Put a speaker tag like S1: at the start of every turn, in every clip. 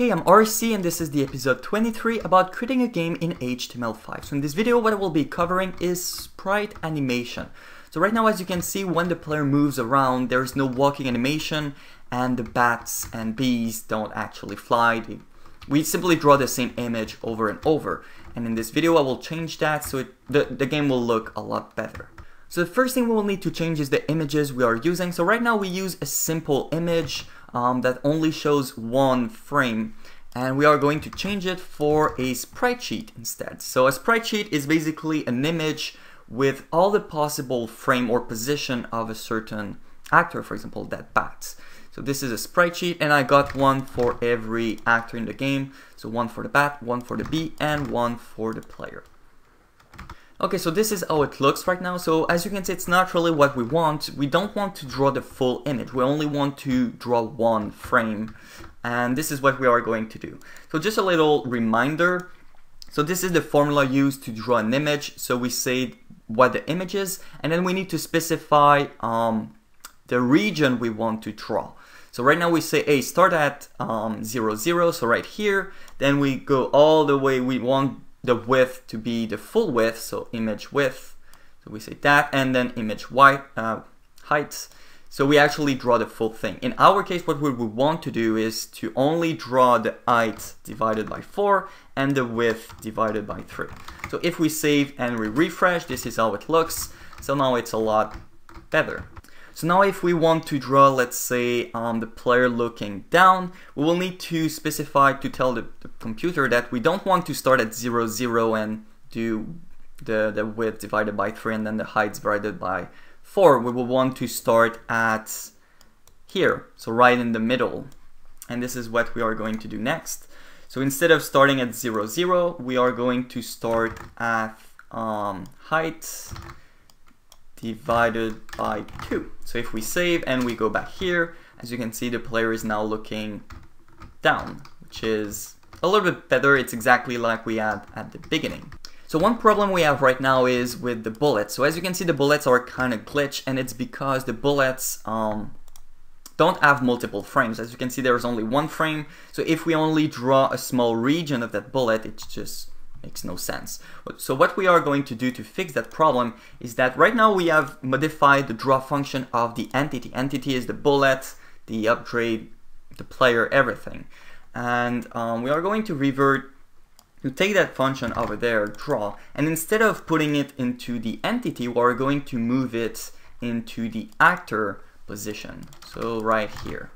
S1: Hey, I'm RC and this is the episode 23 about creating a game in HTML5. So in this video what I will be covering is sprite animation. So right now as you can see when the player moves around there's no walking animation and the bats and bees don't actually fly. We simply draw the same image over and over. And in this video I will change that so it, the, the game will look a lot better. So the first thing we will need to change is the images we are using. So right now we use a simple image um, that only shows one frame and we are going to change it for a sprite sheet instead. So a sprite sheet is basically an image with all the possible frame or position of a certain actor, for example, that bats. So this is a sprite sheet and I got one for every actor in the game. So one for the bat, one for the bee, and one for the player. Okay, so this is how it looks right now. So as you can see, it's not really what we want. We don't want to draw the full image. We only want to draw one frame. And this is what we are going to do. So just a little reminder. So this is the formula used to draw an image. So we say what the image is, and then we need to specify um, the region we want to draw. So right now we say, hey, start at um, 0, 0, so right here. Then we go all the way, we want the width to be the full width, so image width. So we say that, and then image white, uh, height. So we actually draw the full thing. In our case, what we would want to do is to only draw the height divided by 4 and the width divided by 3. So if we save and we refresh, this is how it looks. So now it's a lot better. So now if we want to draw, let's say, um, the player looking down, we will need to specify to tell the, the, computer that we don't want to start at 0, 0 and do the, the width divided by 3 and then the height divided by 4. We will want to start at here, so right in the middle. And this is what we are going to do next. So instead of starting at 0, 0, we are going to start at um, height divided by 2. So if we save and we go back here, as you can see, the player is now looking down, which is a little bit better. It's exactly like we had at the beginning. So one problem we have right now is with the bullets. So as you can see, the bullets are kind of glitch and it's because the bullets um, don't have multiple frames. As you can see, there's only one frame. So if we only draw a small region of that bullet, it's just makes no sense. So what we are going to do to fix that problem is that right now we have modified the draw function of the entity. Entity is the bullet, the upgrade, the player, everything. And um, we are going to revert to take that function over there, draw, and instead of putting it into the entity, we're going to move it into the actor position. So right here.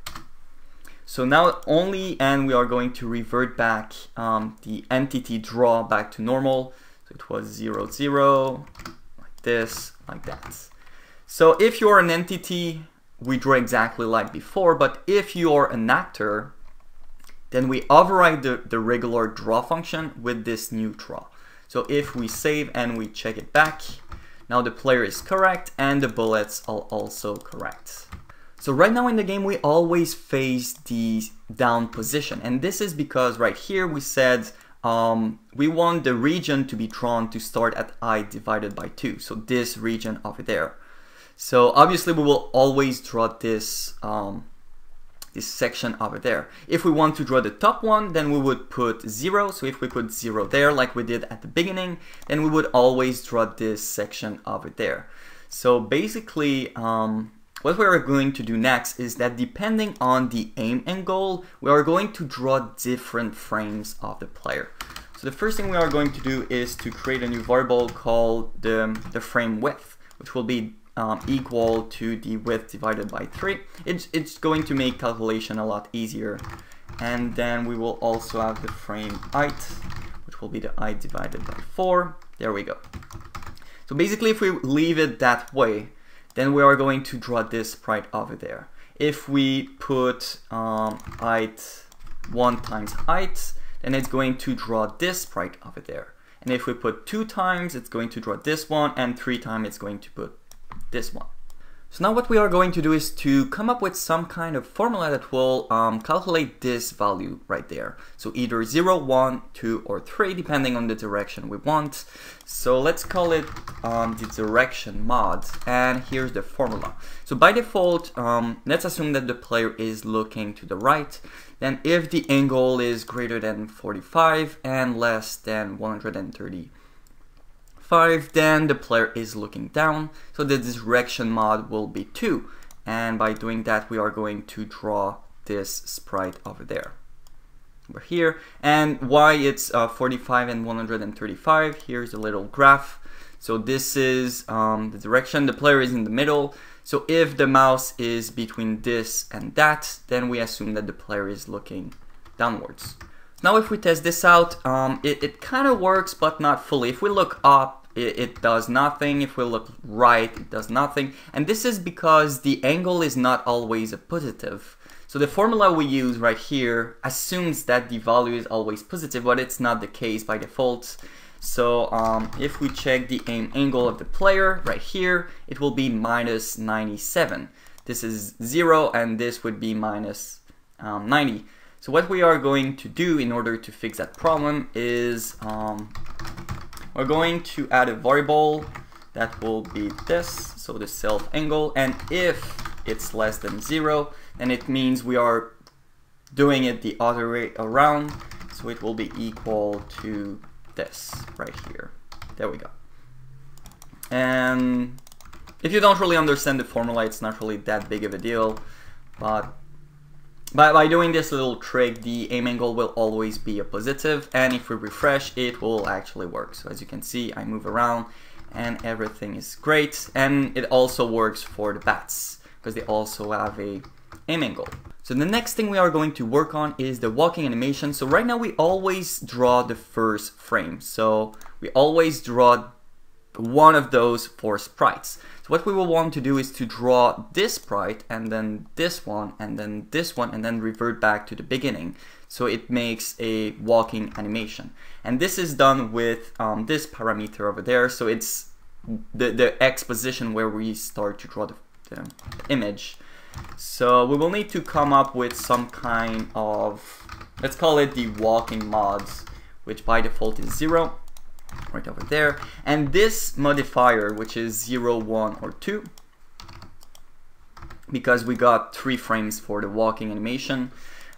S1: So now only and we are going to revert back um, the entity draw back to normal. So it was 0, 0, like this, like that. So if you're an entity, we draw exactly like before, but if you're an actor, then we override the, the regular draw function with this new draw. So if we save and we check it back, now the player is correct and the bullets are also correct. So right now in the game, we always face the down position. And this is because right here we said um, we want the region to be drawn to start at i divided by 2. So this region over there. So obviously we will always draw this, um, this section over there. If we want to draw the top one, then we would put 0. So if we put 0 there like we did at the beginning, then we would always draw this section over there. So basically, um, what we are going to do next is that depending on the aim angle, we are going to draw different frames of the player. So the first thing we are going to do is to create a new variable called the, the frame width, which will be um, equal to the width divided by 3. It's, it's going to make calculation a lot easier. And then we will also have the frame height, which will be the height divided by 4. There we go. So basically if we leave it that way, then we are going to draw this sprite over there. If we put um, height 1 times height, then it's going to draw this sprite over there. And if we put 2 times, it's going to draw this one, and 3 times it's going to put this one. So now what we are going to do is to come up with some kind of formula that will um, calculate this value right there. So either 0, 1, 2, or 3, depending on the direction we want. So let's call it um, the direction mod, and here's the formula. So by default, um, let's assume that the player is looking to the right. Then if the angle is greater than 45 and less than 130 5, then the player is looking down, so the direction mod will be 2. And by doing that, we are going to draw this sprite over there. Over here. And why it's uh, 45 and 135, here's a little graph. So this is um, the direction, the player is in the middle. So if the mouse is between this and that, then we assume that the player is looking downwards. Now if we test this out, um, it, it kind of works, but not fully. If we look up, it, it, does nothing. If we look right, it does nothing. And this is because the angle is not always a positive. So the formula we use right here assumes that the value is always positive, but it's not the case by default. So um, if we check the aim angle of the player right here, it will be minus 97. This is 0 and this would be minus, um, 90. So what we are going to do in order to fix that problem is um, we're going to add a variable that will be this, so the self angle, and if it's less than zero, then it means we are doing it the other way around, so it will be equal to this right here. There we go. And if you don't really understand the formula, it's not really that big of a deal, but by, by doing this little trick, the aim angle will always be a positive, and if we refresh, it will actually work. So as you can see, I move around, and everything is great, and it also works for the bats, because they also have a aim angle. So the next thing we are going to work on is the walking animation. So right now we always draw the first frame. So we always draw one of those four sprites. So what we will want to do is to draw this sprite and then this one and then this one and then revert back to the beginning. So it makes a walking animation. And this is done with um, this parameter over there. So it's the, the X position where we start to draw the, the image. So we will need to come up with some kind of, let's call it the walking mods, which by default is zero right over there. And this modifier, which is 0, 1, or 2, because we got three frames for the walking animation.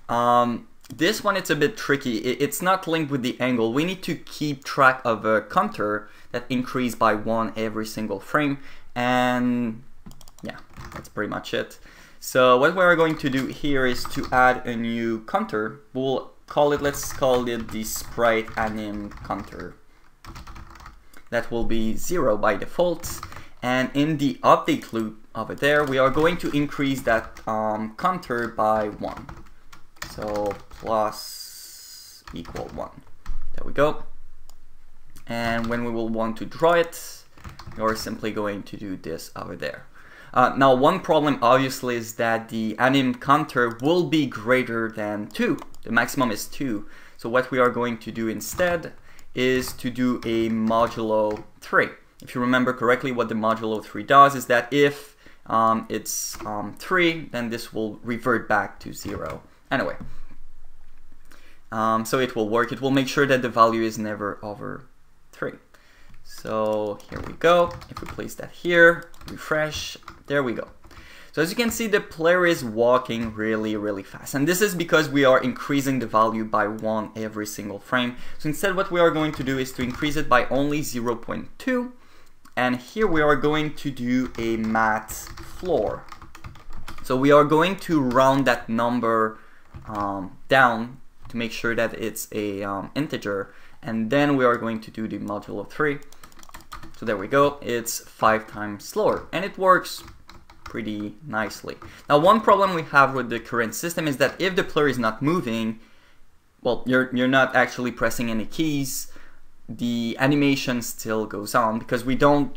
S1: Um, this one, it's a bit tricky. It's not linked with the angle. We need to keep track of a counter that increase by one every single frame. And yeah, that's pretty much it. So what we're going to do here is to add a new counter. We'll call it, let's call it the sprite anim counter that will be 0 by default. And in the update loop over there, we are going to increase that um, counter by 1. So plus equal 1. There we go. And when we will want to draw it, you're simply going to do this over there. Uh, now, one problem obviously is that the anim counter will be greater than 2. The maximum is 2. So what we are going to do instead is to do a modulo 3. If you remember correctly, what the modulo 3 does is that if um, it's um, 3, then this will revert back to 0. Anyway, um, so it will work. It will make sure that the value is never over 3. So here we go. If we place that here, refresh, there we go. So as you can see, the player is walking really, really fast. And this is because we are increasing the value by one every single frame. So instead what we are going to do is to increase it by only 0.2. And here we are going to do a math floor. So we are going to round that number um, down to make sure that it's a um, integer. And then we are going to do the modulo 3. So there we go, it's 5 times slower. And it works pretty nicely. Now one problem we have with the current system is that if the player is not moving, well, you're, you're not actually pressing any keys, the animation still goes on because we don't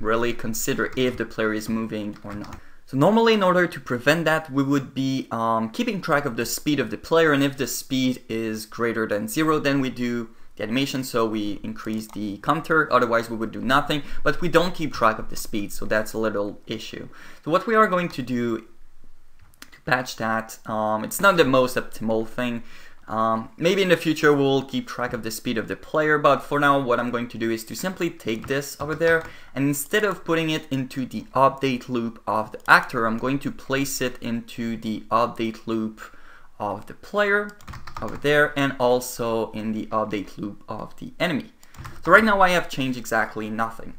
S1: really consider if the player is moving or not. So normally in order to prevent that, we would be um, keeping track of the speed of the player and if the speed is greater than zero, then we do the animation, so we increase the counter, otherwise we would do nothing, but we don't keep track of the speed, so that's a little issue. So what we are going to do to patch that, um, it's not the most optimal thing, um, maybe in the future we'll keep track of the speed of the player, but for now what I'm going to do is to simply take this over there and instead of putting it into the update loop of the actor, I'm going to place it into the update loop of the player over there and also in the update loop of the enemy. So right now I have changed exactly nothing.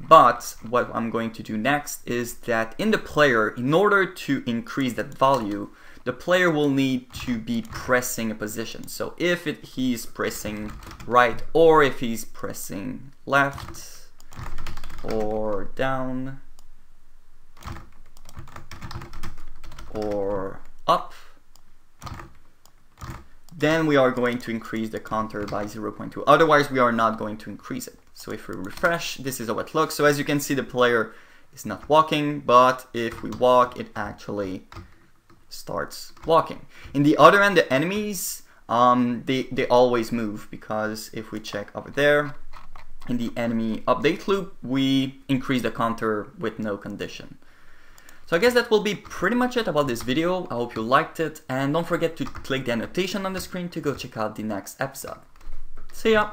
S1: But what I'm going to do next is that in the player, in order to increase that value, the player will need to be pressing a position. So if it, he's pressing right or if he's pressing left or down or up, then we are going to increase the counter by 0.2. Otherwise, we are not going to increase it. So if we refresh, this is how it looks. So as you can see, the player is not walking, but if we walk, it actually starts walking. In the other end, the enemies, um, they, they always move because if we check over there, in the enemy update loop, we increase the counter with no condition. So I guess that will be pretty much it about this video. I hope you liked it and don't forget to click the annotation on the screen to go check out the next episode. See ya!